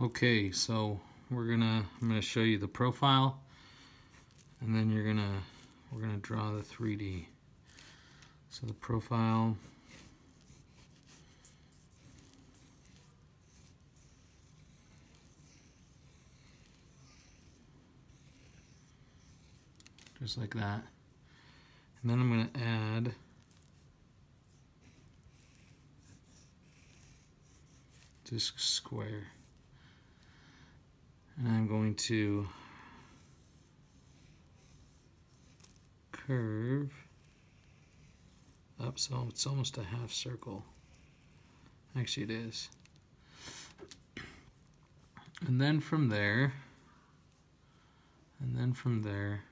Okay, so we're gonna I'm gonna show you the profile and then you're gonna we're gonna draw the 3D. So the profile just like that. And then I'm going to add this square. And I'm going to curve up so it's almost a half circle. Actually it is. And then from there, and then from there,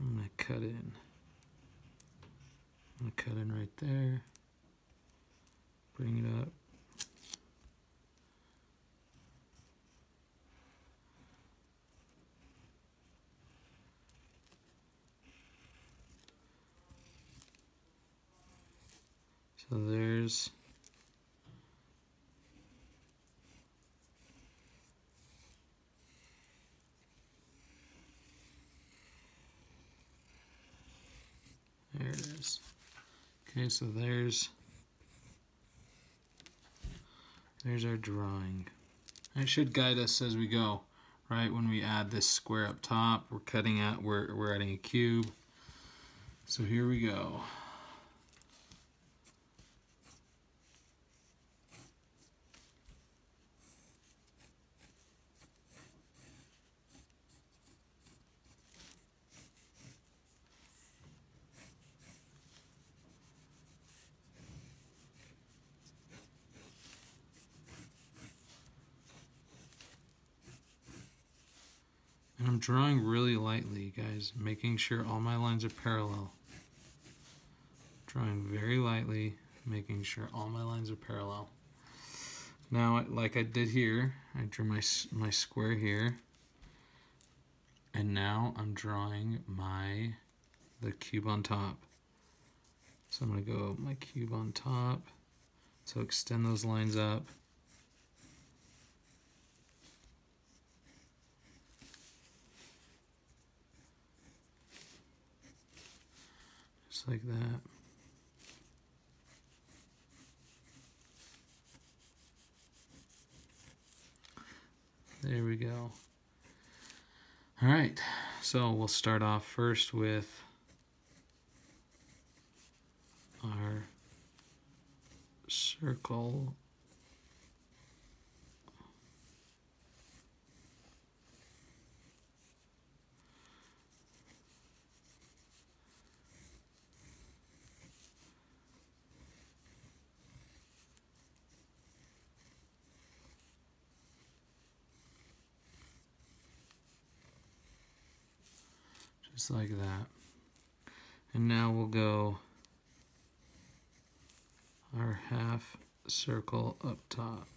I'm going to cut in. I'm to cut in right there. Bring it up. So there's There it is. Okay, so there's there's our drawing. It should guide us as we go, right? When we add this square up top, we're cutting out, we're, we're adding a cube. So here we go. I'm drawing really lightly, guys, making sure all my lines are parallel. Drawing very lightly, making sure all my lines are parallel. Now, like I did here, I drew my, my square here. And now I'm drawing my, the cube on top. So I'm gonna go my cube on top. So extend those lines up. Like that. There we go. All right, so we'll start off first with our circle just like that. And now we'll go our half circle up top.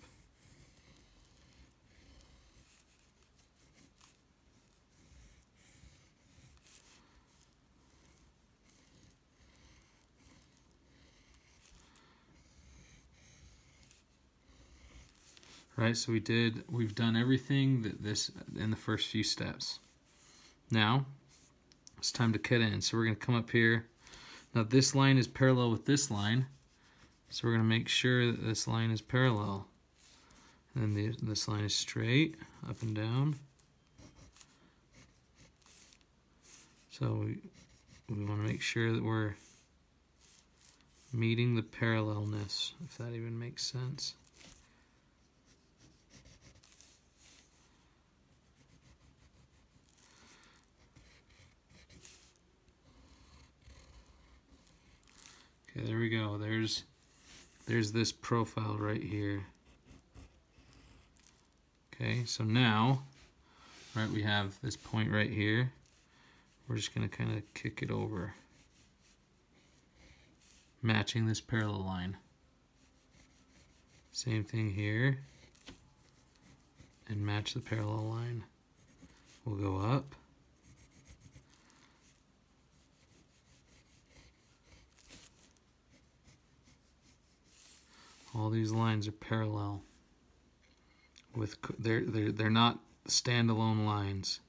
Right, so we did, we've done everything that this in the first few steps. Now, it's time to cut in. So we're going to come up here. Now this line is parallel with this line. So we're going to make sure that this line is parallel. And the, this line is straight, up and down. So we, we want to make sure that we're meeting the parallelness, if that even makes sense. Okay, there we go. There's there's this profile right here. Okay, so now, right, we have this point right here. We're just gonna kind of kick it over, matching this parallel line. Same thing here, and match the parallel line. We'll go up. All these lines are parallel. with they're they're they're not standalone lines.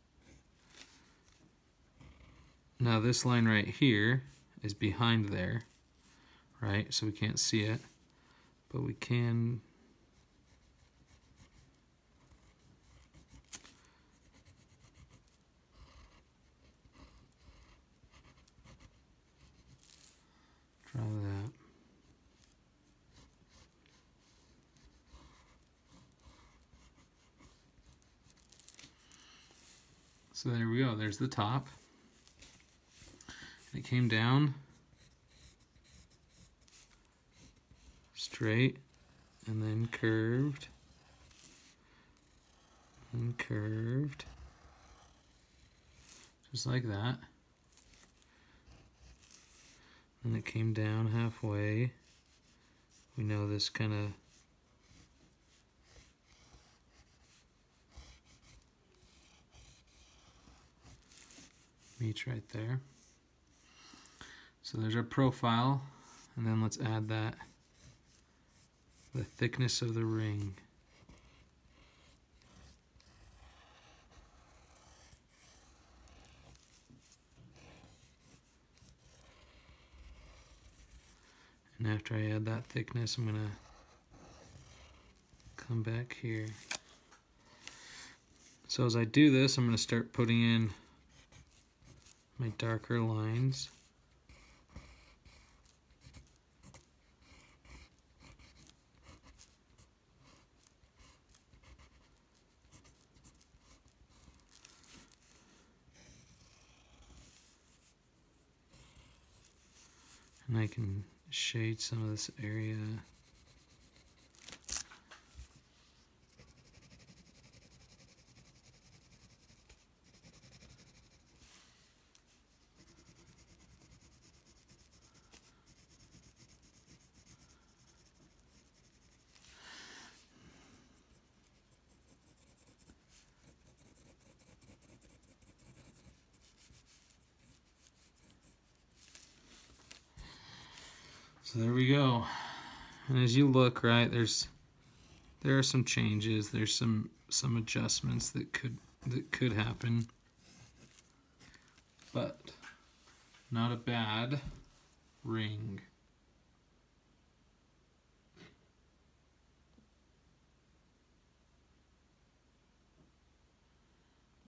Now this line right here is behind there, right? So we can't see it, but we can draw that. So there we go, there's the top. It came down straight and then curved and curved just like that. And it came down halfway. We know this kind of meets right there. So there's our profile, and then let's add that, the thickness of the ring. And after I add that thickness, I'm gonna come back here. So as I do this, I'm gonna start putting in my darker lines. And I can shade some of this area. So there we go. And as you look, right, there's there are some changes. There's some some adjustments that could that could happen. But not a bad ring.